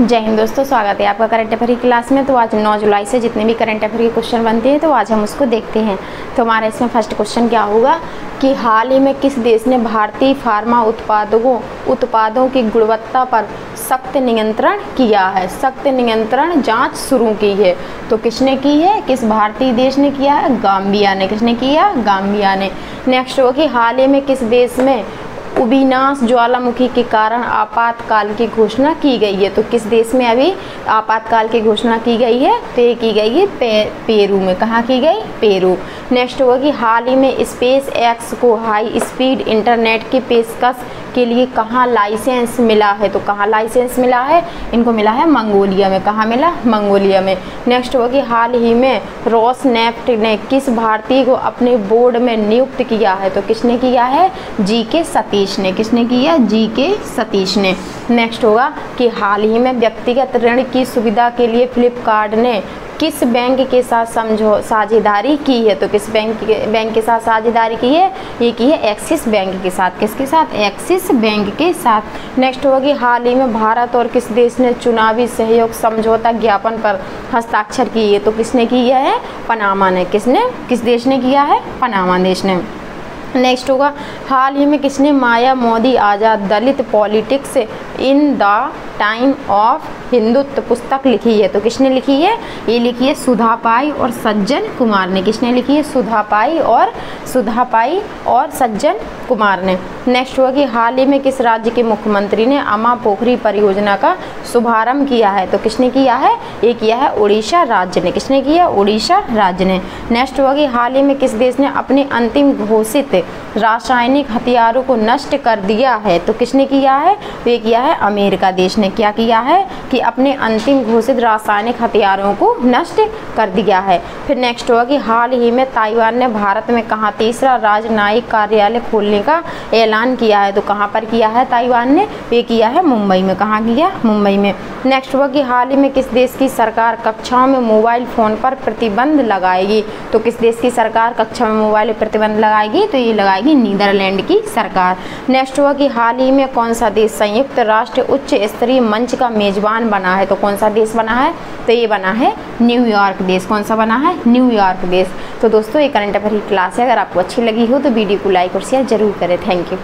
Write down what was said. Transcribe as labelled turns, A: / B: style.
A: जय हिंद दोस्तों, स्वागत है आपका करंट अफेयर की क्लास में। तो आज 9 जुलाई से जितने भी करंट अफेयर के क्वेश्चन बनते हैं तो आज हम उसको देखते हैं। तो हमारा इसमें फ़र्स्ट क्वेश्चन क्या होगा कि हाल ही में किस देश ने भारतीय फार्मा उत्पादकों, उत्पादों की गुणवत्ता पर सख्त नियंत्रण किया है? सख्त नियंत्रण जाँच शुरू की है। तो किसने की है? किस भारतीय देश ने किया है? गाम्बिया ने। किसने किया? गाम्बिया ने। नेक्स्ट होगी हाल ही में किस देश में उबिनाश ज्वालामुखी के कारण आपातकाल की घोषणा की गई है। तो किस देश में अभी आपातकाल की घोषणा की गई है? तो ये की गई है पे, पेरू में। कहाँ की गई? पेरू। नेक्स्ट होगा कि हाल ही में स्पेस एक्स को हाई स्पीड इंटरनेट की पेशकश के लिए कहाँ लाइसेंस मिला है? तो कहाँ लाइसेंस मिला है? इनको मिला है मंगोलिया में। कहाँ मिला? मंगोलिया में। नेक्स्ट होगा कि हाल ही में रॉस नेफ्ट ने किस भारतीय को अपने बोर्ड में नियुक्त किया है? तो किसने किया है? जी के सतीश ने। किसने किया? जी के सतीश ने। नेक्स्ट होगा कि हाल ही में व्यक्तिगत ऋण की सुविधा के लिए फ्लिपकार्ट ने किस बैंक के साथ समझो साझेदारी की है? तो किस बैंक के बैंक के साथ साझेदारी की है? ये की है एक्सिस बैंक के साथ। किसके साथ? एक्सिस बैंक के साथ। नेक्स्ट होगी, हाल ही में भारत और किस देश ने चुनावी सहयोग समझौता ज्ञापन पर हस्ताक्षर किए? तो किसने किया है? पनामा ने। किसने? किस देश ने किया है? पनामा देश ने। नेक्स्ट होगा, हाल ही में किसने Maya Modi Azad Dalit politics in the time of Hindutva पुस्तक लिखी है तो किसने लिखी है ये लिखी है सुधा पाई और सज्जन कुमार ने किसने लिखी है सुधा पाई और सुधा पाई और सज्जन कुमार ने नेक्स्ट हुआ कि हाल ही में किस राज्य के मुख्यमंत्री ने अमा पोखरी परियोजना का शुभारंभ किया है तो किसने किया है ये किया है उड़ीसा राज्य ने किसने किया उड़ीसा राज्य ने नेक्स्ट हुआ कि हाल ही में किस देश ने अपने अंतिम घोषित रासायनिक हथियारों को नष्ट कर दिया है तो किसने किया है ये किया है अमेरिका देश ने क्या किया है कि अपने अंतिम घोषित रासायनिक हथियारों को नष्ट कर दिया है। फिर नेक्स्ट हुआ कि हाल ही में ताइवान ने भारत में कहा तीसरा राजनयिक कार्यालय खोलने का ऐलान किया है। तो कहाँ पर किया है ताइवान ने? ये किया है मुंबई में। कहाँ किया? मुंबई में। नेक्स्ट हुआ कि हाल ही में किस देश की सरकार कक्षाओं में मोबाइल फ़ोन पर प्रतिबंध लगाएगी? तो किस देश की सरकार कक्षा में मोबाइल प्रतिबंध लगाएगी? तो ये लगाएगी नीदरलैंड की सरकार। नेक्स्ट हुआ कि हाल ही में कौन सा देश संयुक्त राष्ट्र उच्च स्तरीय मंच का मेजबान बना है तो कौन सा देश बना है? तो ये बना है न्यूयॉर्क देश। कौन सा बना है? न्यूयॉर्क देश। तो दोस्तों, ये करंट अफेयर की क्लास है। अगर आपको अच्छी लगी हो तो वीडियो को लाइक और शेयर ज़रूर करें। Thank you